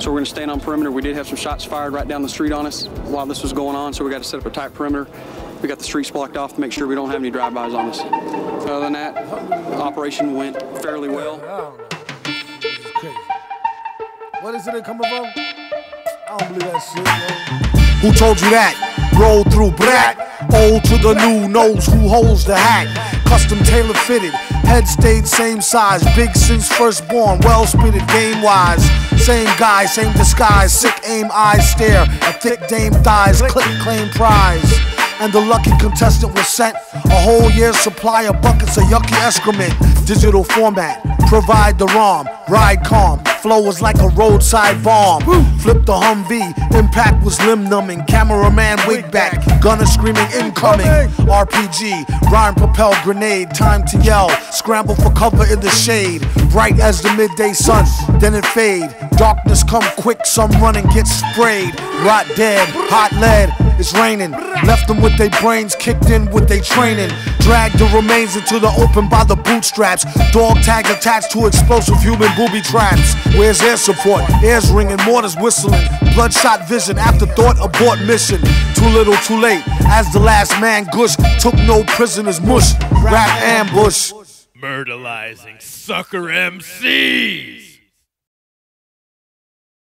So we're going to stand on perimeter. We did have some shots fired right down the street on us while this was going on, so we got to set up a tight perimeter. We got the streets blocked off to make sure we don't have any drive-bys on us. Other than that, operation went fairly well. What is it that coming from? I don't believe that shit, yo. Who told you that? Roll through brat. Old to the new knows who holds the hat. Custom tailor fitted, head stayed same size. Big since first born, well spitted game wise. Same guy, same disguise. Sick aim, eyes stare. A thick dame thighs, click claim prize. And the lucky contestant was sent a whole year's supply of buckets of yucky excrement. Digital format, provide the ROM, ride calm. Flow was like a roadside bomb. Flip the Humvee, impact was limb numbing. Cameraman wig back, gunner screaming incoming. RPG, rhyme propelled grenade, time to yell. Scramble for cover in the shade. Bright as the midday sun, then it fade. Darkness come quick, some running get sprayed. Rot dead, hot lead, it's raining. Left them with their brains kicked in with their training. Dragged the remains into the open by the bootstraps. Dog tag attached to explosive human booby traps. Where's air support? Air's ringing, mortars whistling. Bloodshot vision, afterthought, abort mission. Too little, too late. As the last man gush, took no prisoners, mush. Rap ambush. Murderizing sucker MCs.